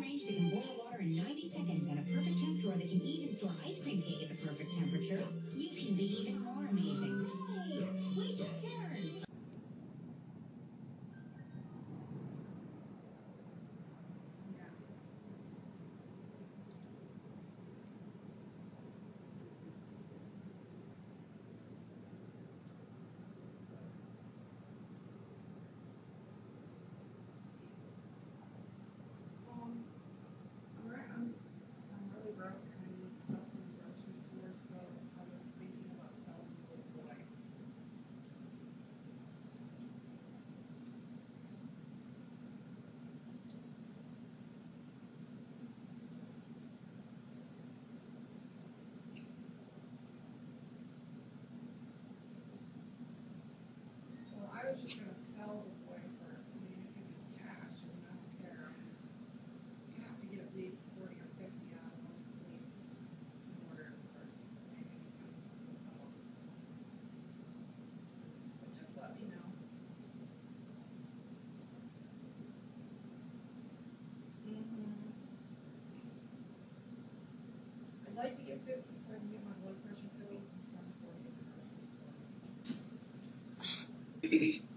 rated in just gonna sell the boy for, I mean, it could be cash, I don't care. You have to get at least forty or fifty out of them at least in order for it to make any sense for to sell. But just let me know. Mhm. I'd like to get fifty so I can get my blood pressure pills and spend forty at the grocery store.